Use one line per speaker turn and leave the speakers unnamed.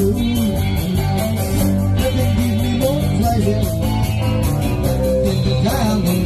do. Living give me more pleasure than the time